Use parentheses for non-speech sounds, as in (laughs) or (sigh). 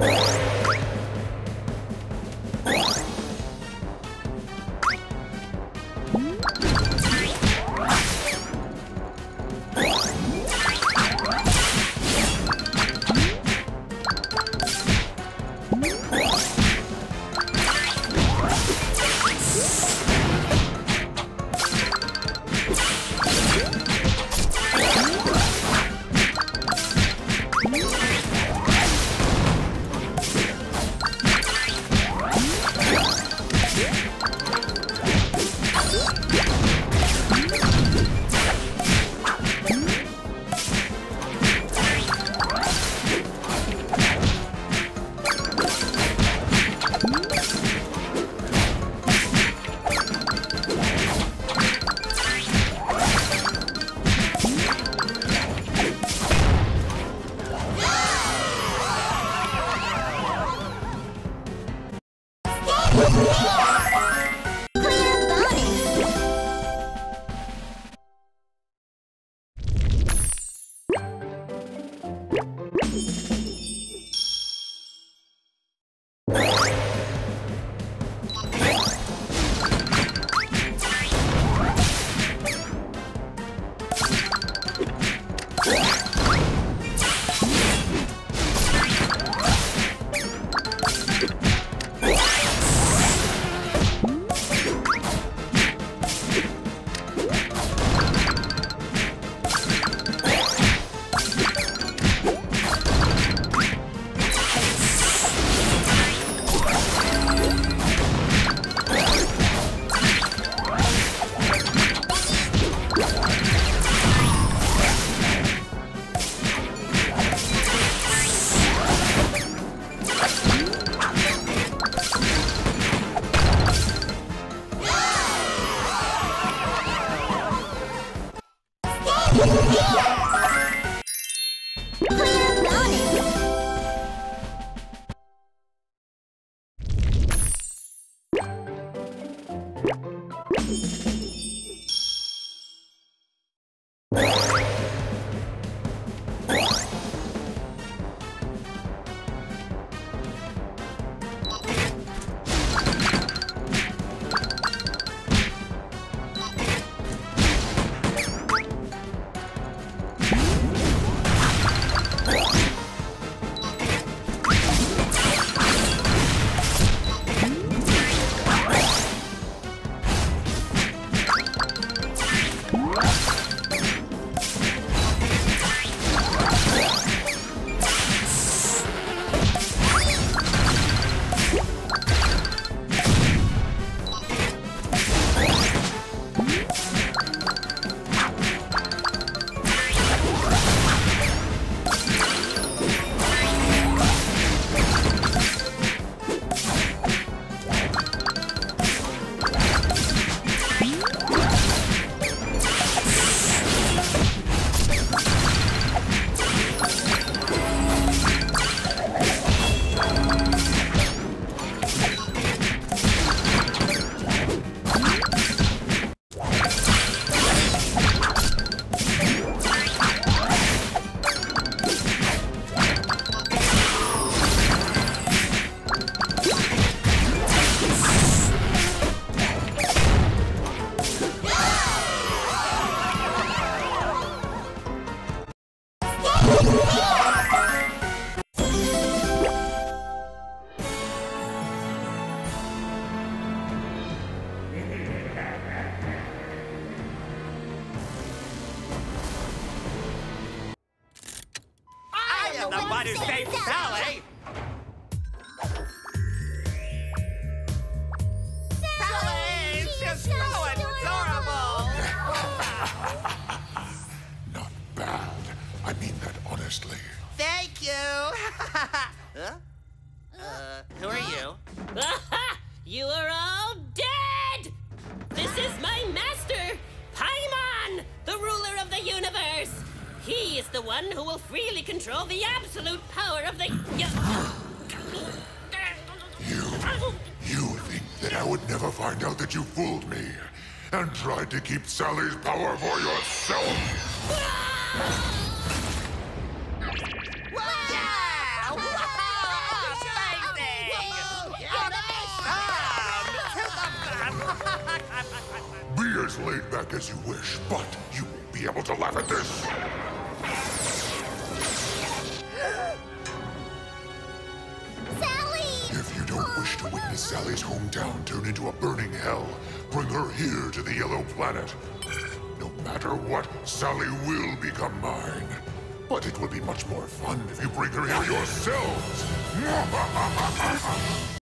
you never find out that you fooled me and tried to keep Sally's power for yourself? Be as laid back as you wish, but you won't be able to laugh at this. Wish to witness Sally's hometown turn into a burning hell, bring her here to the Yellow Planet. No matter what, Sally will become mine. But it will be much more fun if you bring her here yourselves. (laughs)